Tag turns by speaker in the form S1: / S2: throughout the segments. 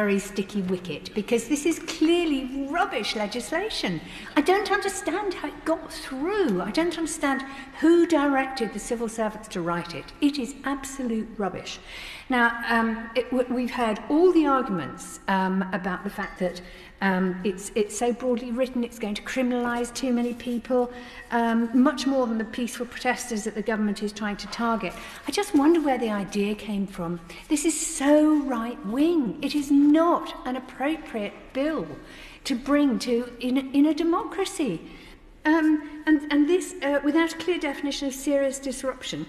S1: very sticky wicket because this is clearly rubbish legislation. I don't understand how it got through. I don't understand who directed the civil servants to write it. It is absolute rubbish. Now, um, it, we've heard all the arguments um, about the fact that um, it's, it's so broadly written, it's going to criminalise too many people, um, much more than the peaceful protesters that the government is trying to target. I just wonder where the idea came from. This is so right wing. It is not an appropriate bill to bring to in, in a democracy. Um, and, and this, uh, without a clear definition of serious disruption,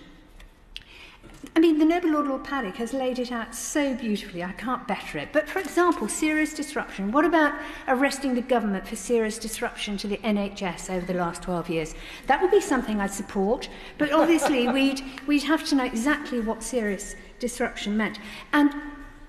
S1: I mean, the Noble Lord Lord Paddick has laid it out so beautifully, I can't better it. But for example, serious disruption. What about arresting the government for serious disruption to the NHS over the last 12 years? That would be something I'd support, but obviously we'd, we'd have to know exactly what serious disruption meant. And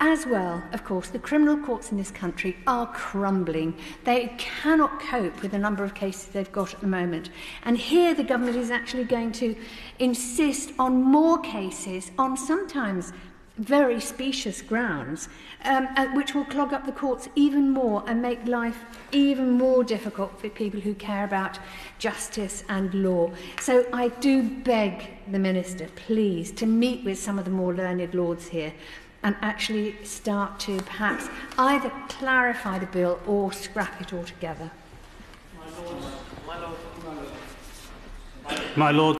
S1: As well, of course, the criminal courts in this country are crumbling. They cannot cope with the number of cases they've got at the moment. And here the government is actually going to insist on more cases on sometimes very specious grounds, um, uh, which will clog up the courts even more and make life even more difficult for people who care about justice and law. So I do beg the Minister, please, to meet with some of the more learned lords here and actually start to perhaps either clarify the bill or scrap it altogether. My Lord. My Lord.
S2: My Lord.